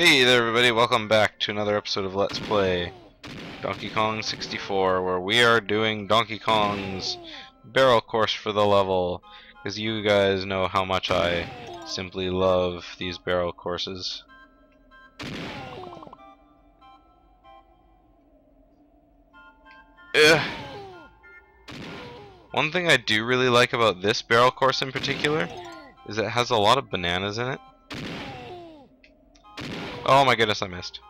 Hey there everybody, welcome back to another episode of Let's Play Donkey Kong 64 where we are doing Donkey Kong's barrel course for the level because you guys know how much I simply love these barrel courses. Ugh. One thing I do really like about this barrel course in particular is it has a lot of bananas in it. Oh my goodness, I missed.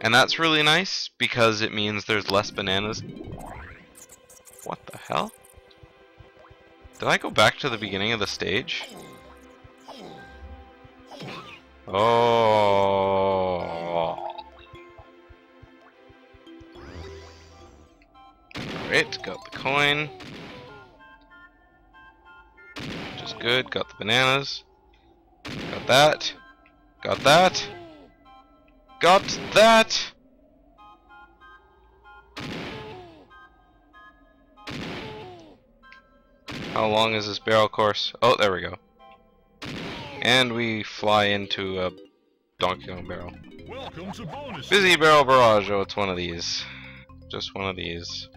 And that's really nice because it means there's less bananas. What the hell? Did I go back to the beginning of the stage? Oh. Great, got the coin. Just good, got the bananas. Got that. Got that. Got that! How long is this barrel course? Oh, there we go. And we fly into a Donkey Kong barrel. Welcome to bonus. Busy Barrel Barrage. Oh, it's one of these. Just one of these.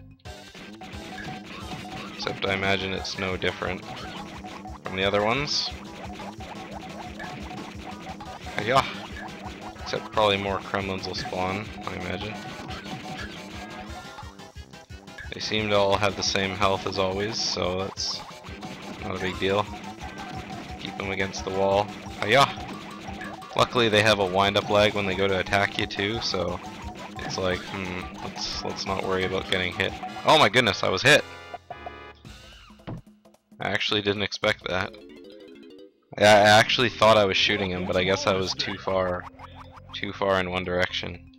Except I imagine it's no different from the other ones. Yeah. Except probably more Kremlings will spawn, I imagine. They seem to all have the same health as always, so that's not a big deal. Keep them against the wall. Hiya! Luckily they have a wind-up lag when they go to attack you too, so it's like, hmm, let's let's not worry about getting hit. Oh my goodness, I was hit! I actually didn't expect that. I I actually thought I was shooting him, but I guess I was too far, too far in one direction.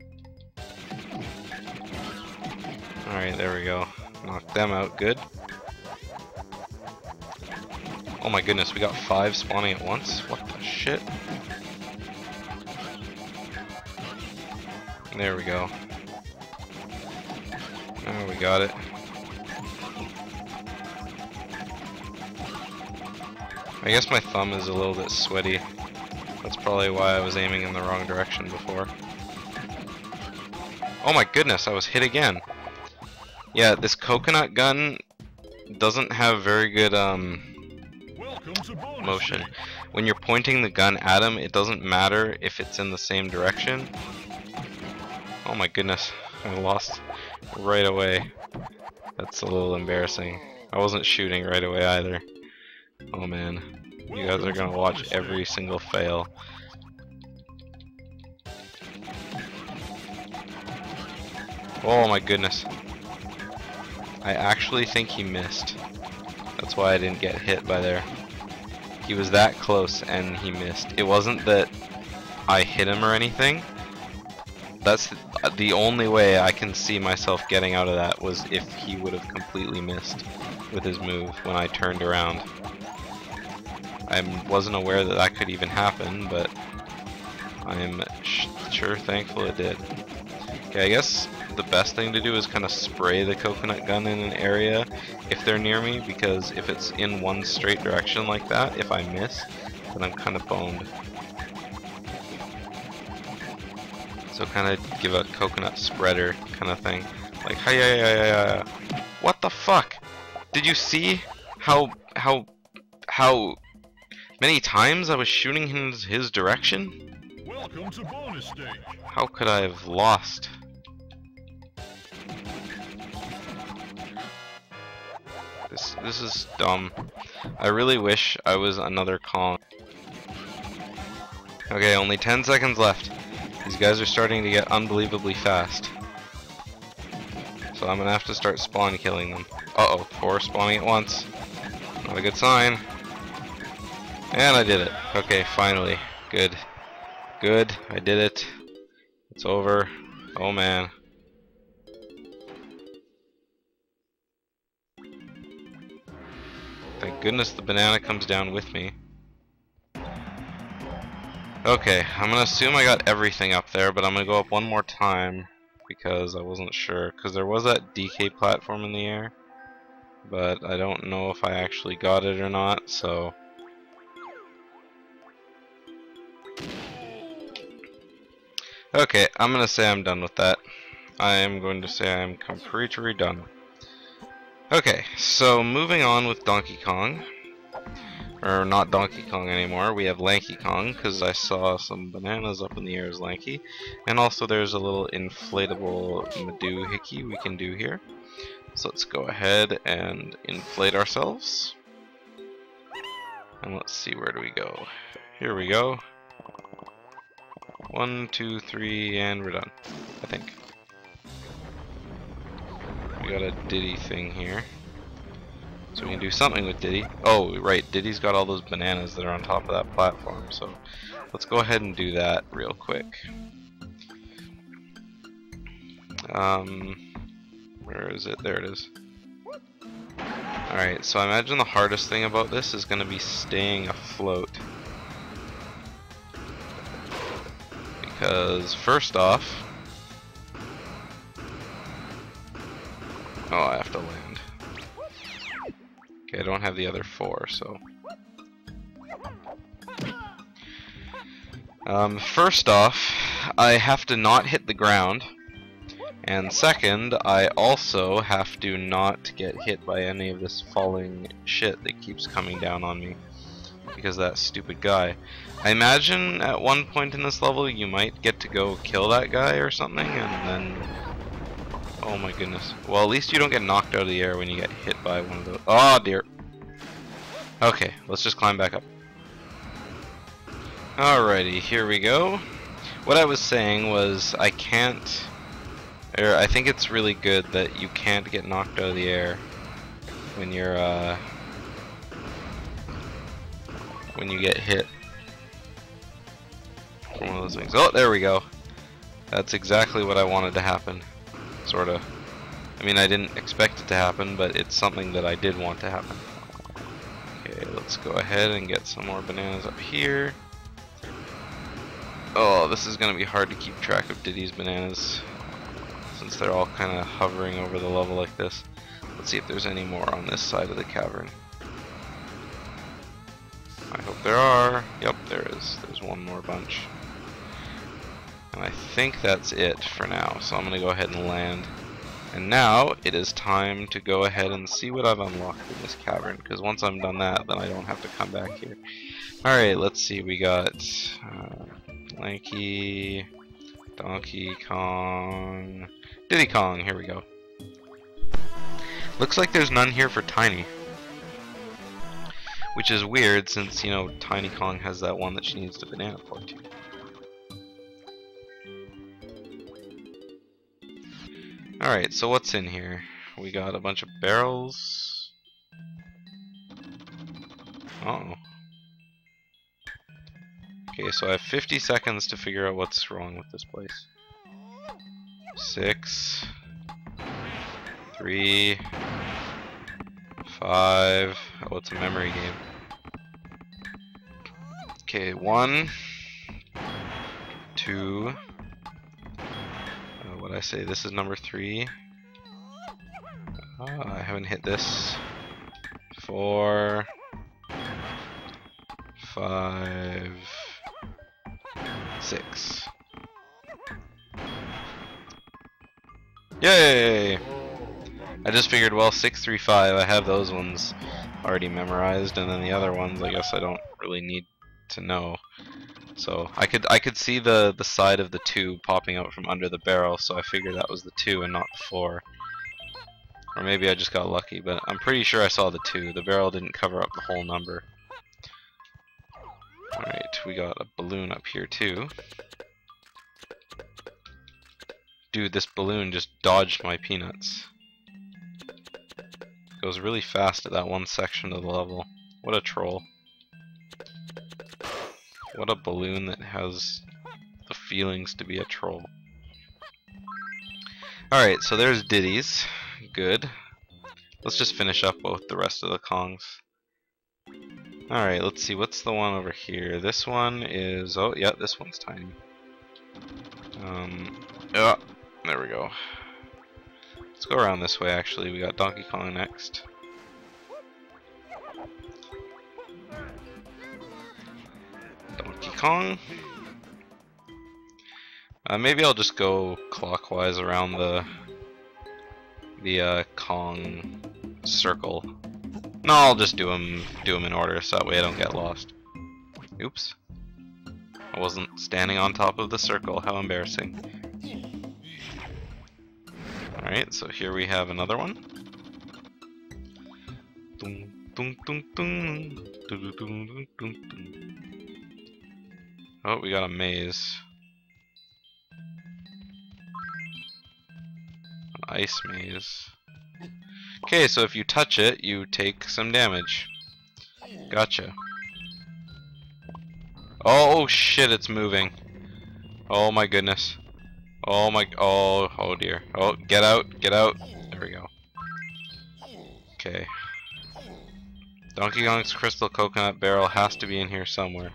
Alright, there we go. Knock them out, good. Oh my goodness, we got five spawning at once? What the shit? There we go. Oh, we got it. I guess my thumb is a little bit sweaty. That's probably why I was aiming in the wrong direction before. Oh my goodness, I was hit again. Yeah, this coconut gun doesn't have very good um, Welcome to bonus. motion. When you're pointing the gun at him, it doesn't matter if it's in the same direction. Oh my goodness, I lost right away. That's a little embarrassing. I wasn't shooting right away either. Oh man, you guys are gonna watch every single fail. Oh my goodness. I actually think he missed. That's why I didn't get hit by there. He was that close and he missed. It wasn't that I hit him or anything. That's the only way I can see myself getting out of that was if he would have completely missed with his move when I turned around. I wasn't aware that that could even happen, but I'm sure thankful it did. Okay, I guess the best thing to do is kind of spray the coconut gun in an area if they're near me, because if it's in one straight direction like that, if I miss, then I'm kind of boned. So kind of give a coconut spreader kind of thing. Like, hi yeah yeah yeah What the fuck? Did you see how how how many times I was shooting in his direction? Welcome to bonus stage. How could I have lost? This this is dumb. I really wish I was another Kong. Okay, only 10 seconds left. These guys are starting to get unbelievably fast. So I'm gonna have to start spawn killing them. Uh-oh, four spawning at once. Not a good sign. And I did it. Okay, finally. Good. Good, I did it. It's over. Oh man. Thank goodness the banana comes down with me. Okay, I'm gonna assume I got everything up there, but I'm gonna go up one more time because I wasn't sure. Because there was that DK platform in the air, but I don't know if I actually got it or not, so... Okay, I'm gonna say I'm done with that. I am going to say I'm completely done. Okay, so moving on with Donkey Kong. Or not Donkey Kong anymore, we have Lanky Kong, because I saw some bananas up in the air as Lanky. And also there's a little inflatable Madoo Hickey we can do here. So let's go ahead and inflate ourselves. And let's see, where do we go? Here we go. One, two, three, and we're done. I think. We got a Diddy thing here. So we can do something with Diddy. Oh, right, Diddy's got all those bananas that are on top of that platform, so let's go ahead and do that real quick. Um, where is it? There it is. Alright, so I imagine the hardest thing about this is going to be staying afloat. Because, first off... Oh, I have to land. Okay, I don't have the other four, so... Um, first off, I have to not hit the ground. And second, I also have to not get hit by any of this falling shit that keeps coming down on me. Because that stupid guy. I imagine at one point in this level you might get to go kill that guy or something and then... Oh my goodness. Well at least you don't get knocked out of the air when you get hit by one of those. Oh dear. Okay, let's just climb back up. Alrighty, here we go. What I was saying was I can't or I think it's really good that you can't get knocked out of the air when you're uh, when you get hit one of those things. Oh, there we go. That's exactly what I wanted to happen. Sorta. I mean, I didn't expect it to happen, but it's something that I did want to happen. Okay, let's go ahead and get some more bananas up here. Oh, this is gonna be hard to keep track of Diddy's bananas since they're all kind of hovering over the level like this. Let's see if there's any more on this side of the cavern. I hope there are. Yep, there is. There's one more bunch. And I think that's it for now, so I'm going to go ahead and land. And now it is time to go ahead and see what I've unlocked in this cavern, because once I'm done that, then I don't have to come back here. Alright, let's see, we got uh, Lanky, Donkey Kong, Diddy Kong, here we go. Looks like there's none here for Tiny. Which is weird since, you know, Tiny Kong has that one that she needs the banana for too. Alright, so what's in here? We got a bunch of barrels. Uh oh. Okay, so I have 50 seconds to figure out what's wrong with this place six, three, five. Oh, it's a memory game. Okay, one, two. Uh, what I say? This is number three. Uh, I haven't hit this. Four, five, six. Yay! I just figured, well, 635, I have those ones already memorized, and then the other ones, I guess I don't really need to know. So I could I could see the the side of the two popping out from under the barrel, so I figured that was the two and not the four. Or maybe I just got lucky, but I'm pretty sure I saw the two. The barrel didn't cover up the whole number. Alright, we got a balloon up here too. Dude, this balloon just dodged my peanuts. Goes really fast at that one section of the level. What a troll. What a balloon that has the feelings to be a troll. Alright, so there's Diddy's. Good. Let's just finish up with the rest of the Kongs. Alright, let's see, what's the one over here? This one is, oh yeah, this one's tiny. Um, yeah, there we go. Let's go around this way actually. We got Donkey Kong next. Donkey Kong. Uh, maybe I'll just go clockwise around the the uh, Kong circle. No, I'll just do them do them in order so that way I don't get lost. Oops. I wasn't standing on top of the circle. How embarrassing. Alright, so here we have another one. Oh, we got a maze. An ice maze. Okay, so if you touch it, you take some damage. Gotcha. Oh shit, it's moving. Oh my goodness. Oh my, oh, oh dear. Oh, get out, get out. There we go. Okay. Donkey Kong's crystal coconut barrel has to be in here somewhere.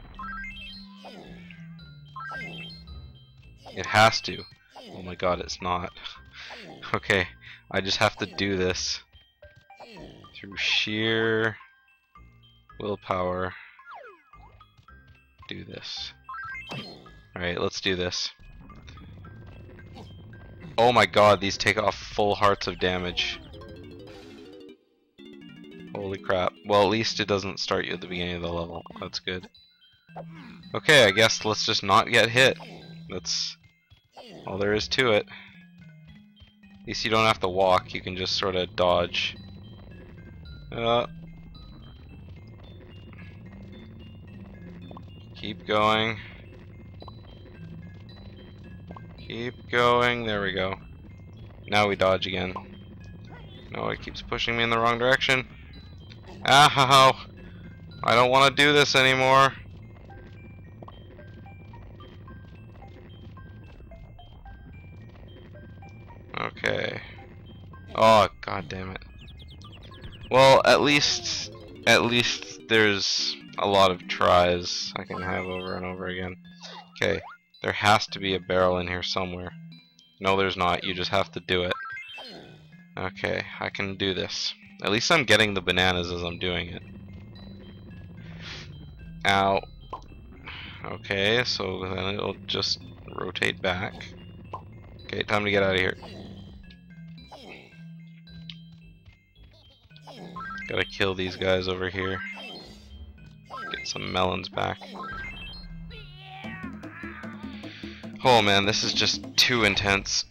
It has to. Oh my god, it's not. Okay, I just have to do this. Through sheer willpower. Do this. Alright, let's do this. Oh my god, these take off full hearts of damage. Holy crap. Well, at least it doesn't start you at the beginning of the level. That's good. Okay, I guess let's just not get hit. That's all there is to it. At least you don't have to walk, you can just sort of dodge. Uh, keep going. Keep going, there we go. Now we dodge again. No, it keeps pushing me in the wrong direction. Ow! I don't want to do this anymore. Okay. Oh, god damn it. Well, at least, at least there's a lot of tries I can have over and over again. Okay, there has to be a barrel in here somewhere. No, there's not. You just have to do it. Okay, I can do this. At least I'm getting the bananas as I'm doing it. Ow. Okay, so then it'll just rotate back. Okay, time to get out of here. Gotta kill these guys over here. Get some melons back. Oh man, this is just too intense.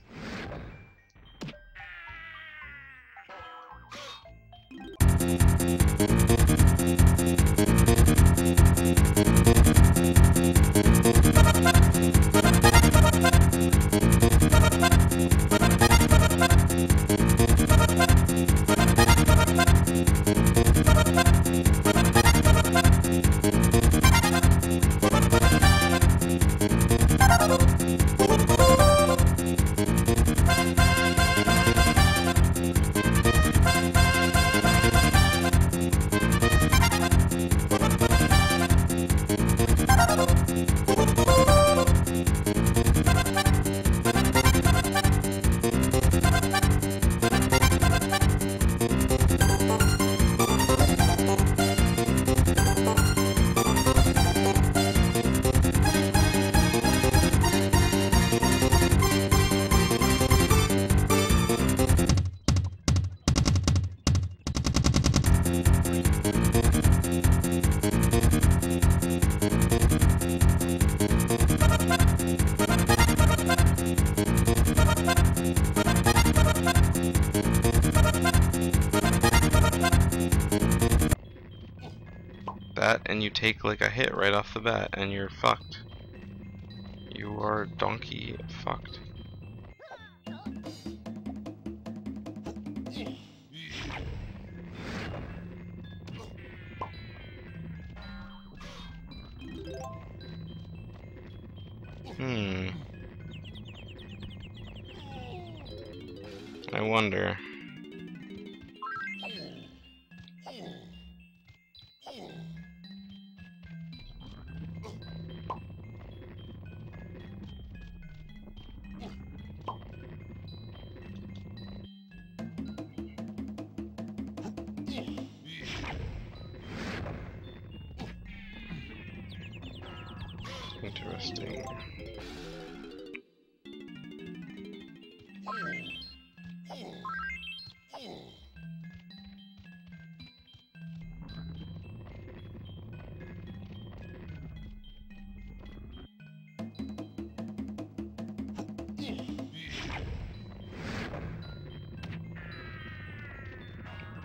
Take like a hit right off the bat and you're fucked. You are donkey fucked. Hmm. I wonder.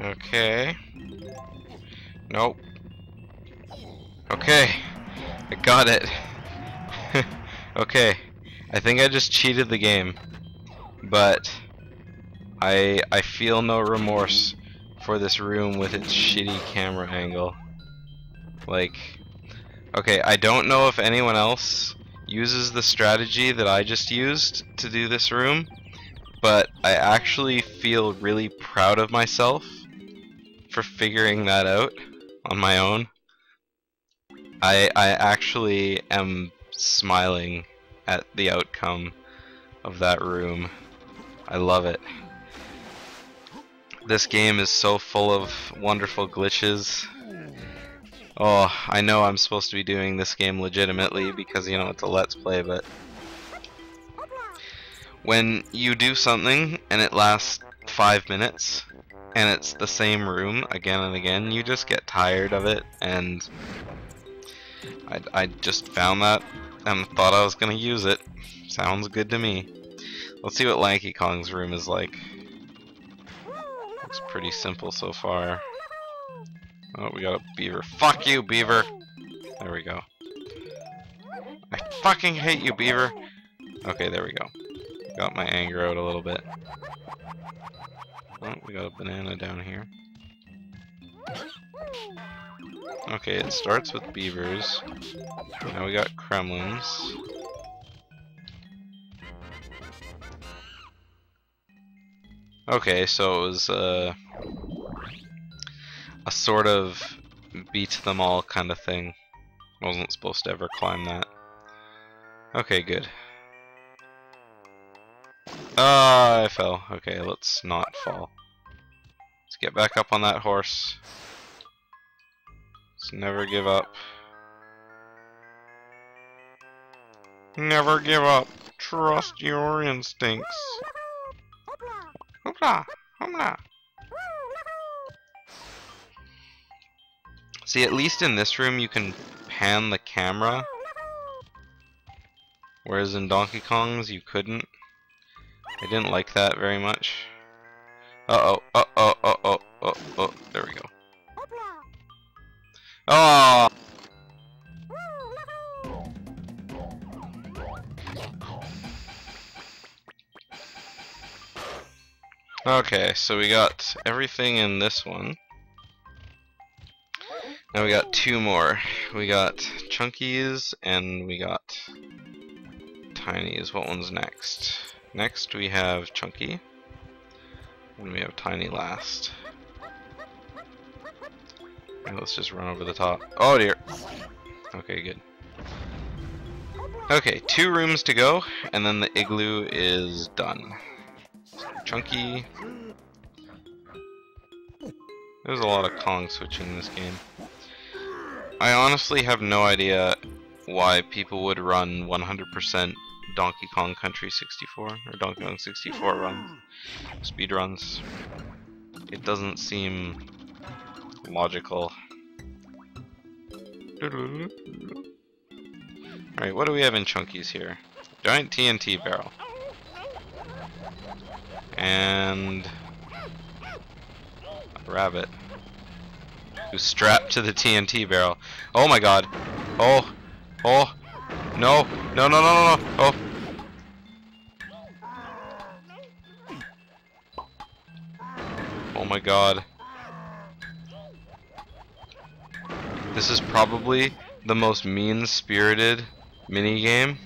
Okay. Nope. Okay. I got it. okay. I think I just cheated the game. But I I feel no remorse for this room with its shitty camera angle. Like Okay, I don't know if anyone else uses the strategy that I just used to do this room, but I actually feel really proud of myself for figuring that out on my own. I I actually am smiling at the outcome of that room. I love it. This game is so full of wonderful glitches. Oh, I know I'm supposed to be doing this game legitimately because, you know, it's a let's play, but... When you do something and it lasts five minutes, and it's the same room again and again, you just get tired of it, and... I, I just found that and thought I was gonna use it. Sounds good to me. Let's see what Lanky Kong's room is like. Looks pretty simple so far. Oh, we got a beaver. Fuck you, beaver! There we go. I fucking hate you, beaver! Okay, there we go. Got my anger out a little bit. Oh, we got a banana down here. Okay, it starts with beavers. Now we got kremlings. Okay, so it was uh, a sort of beat them all kind of thing. I wasn't supposed to ever climb that. Okay, good. Ah, I fell. Okay, let's not fall. Let's get back up on that horse. Let's never give up. Never give up. Trust your instincts. Hoopla! Hoopla! See, at least in this room you can pan the camera. Whereas in Donkey Kong's you couldn't. I didn't like that very much. Uh oh, uh oh, uh oh, oh, oh, there we go. Oh! Okay, so we got everything in this one. Now we got two more. We got Chunkies and we got Tinies. What one's next? Next we have Chunky. And we have Tiny last. Let's just run over the top. Oh dear! Okay, good. Okay, two rooms to go, and then the igloo is done. Chunky. There's a lot of Kong switching in this game. I honestly have no idea why people would run 100% Donkey Kong Country 64 or Donkey Kong 64 runs, speed runs. It doesn't seem logical. Alright, what do we have in Chunkies here? Giant TNT barrel. And a rabbit who's strapped to the TNT barrel. Oh my god. Oh. Oh. No. No, no, no, no, no. Oh. Oh my god. This is probably the most mean-spirited minigame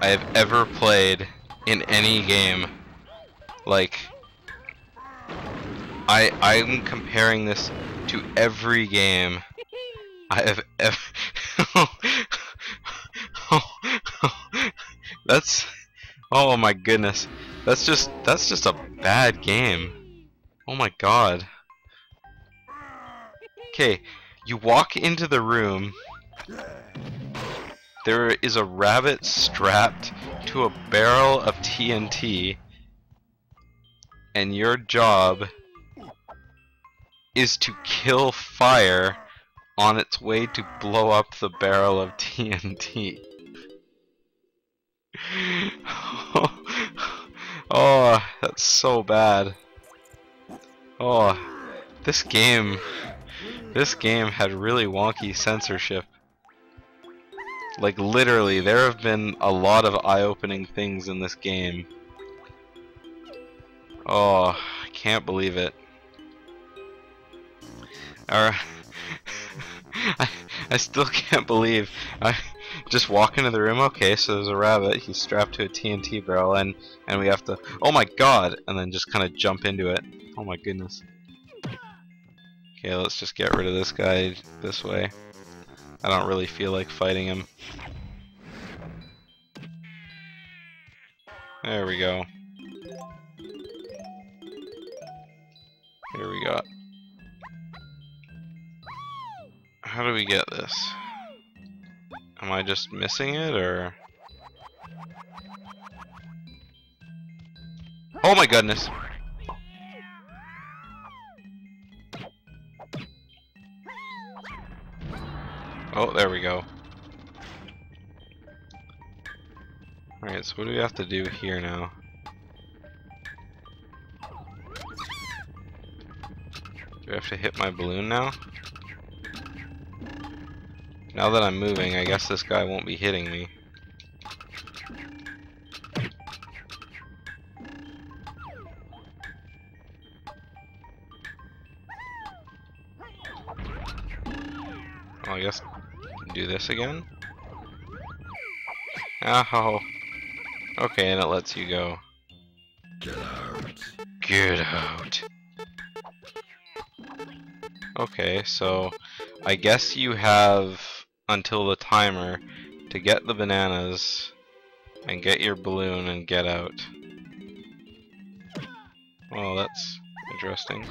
I have ever played in any game. Like, I I'm comparing this to every game I have ever. that's oh my goodness. That's just that's just a bad game. Oh my god. Okay, you walk into the room. There is a rabbit strapped to a barrel of TNT and your job is to kill fire on its way to blow up the barrel of TNT. oh, that's so bad. Oh, This game, this game had really wonky censorship. Like literally, there have been a lot of eye-opening things in this game. Oh, I can't believe it. Or, I, I still can't believe I just walk into the room. Okay, so there's a rabbit. He's strapped to a TNT barrel, and and we have to. Oh my God! And then just kind of jump into it. Oh my goodness. Okay, let's just get rid of this guy this way. I don't really feel like fighting him. There we go. Here we go. How do we get this? Am I just missing it, or...? Oh my goodness! Oh, there we go. Alright, so what do we have to do here now? Do I have to hit my balloon now? Now that I'm moving, I guess this guy won't be hitting me. I guess do this again. Oh. Okay, and it lets you go. Get out. Get out. Okay, so I guess you have until the timer to get the bananas and get your balloon and get out. Well, that's interesting.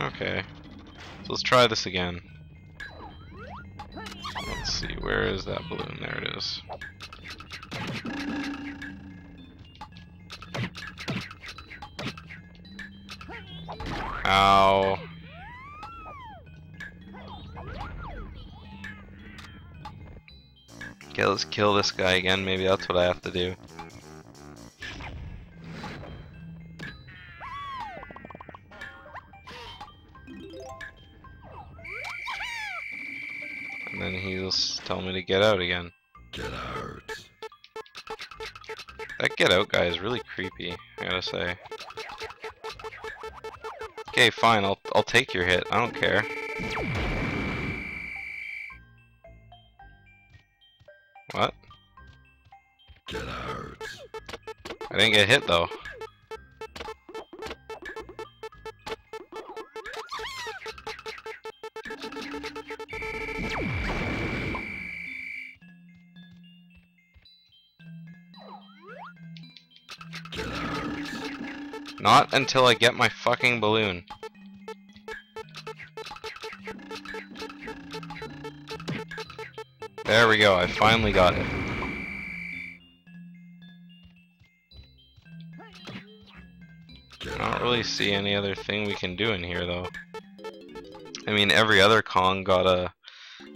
Okay, so let's try this again. Let's see, where is that balloon? There it is. Ow. Okay, let's kill this guy again. Maybe that's what I have to do. And then he'll tell me to get out again. Get out. That get out guy is really creepy, I gotta say. Okay, fine, I'll I'll take your hit. I don't care. What? Get out. I didn't get hit though. Not until I get my fucking balloon. There we go, I finally got it. I don't really see any other thing we can do in here though. I mean every other Kong got a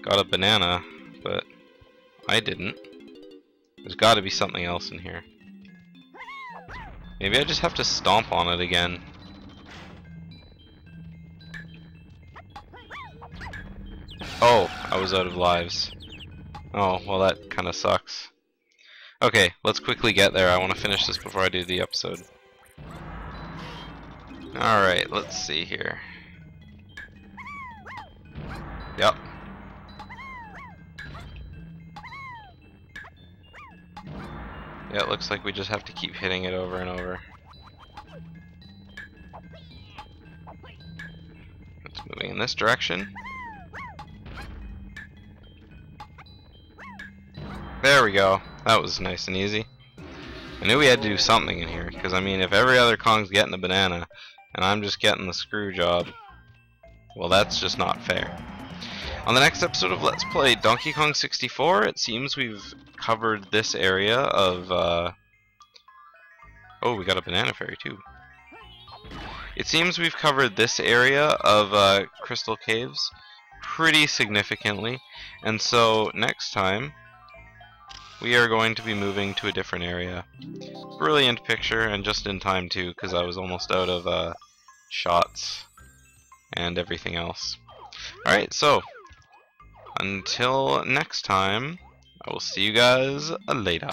got a banana, but I didn't. There's gotta be something else in here. Maybe I just have to stomp on it again. Oh, I was out of lives. Oh, well that kinda sucks. Okay, let's quickly get there. I want to finish this before I do the episode. Alright, let's see here. Yep. Yeah, it looks like we just have to keep hitting it over and over. It's moving in this direction. There we go. That was nice and easy. I knew we had to do something in here, because I mean, if every other Kong's getting a banana, and I'm just getting the screw job, well, that's just not fair. On the next episode of Let's Play Donkey Kong 64, it seems we've covered this area of, uh... Oh, we got a banana fairy, too. It seems we've covered this area of uh, Crystal Caves pretty significantly, and so next time we are going to be moving to a different area. Brilliant picture, and just in time too, because I was almost out of uh, shots and everything else. Alright, so, until next time, I will see you guys later.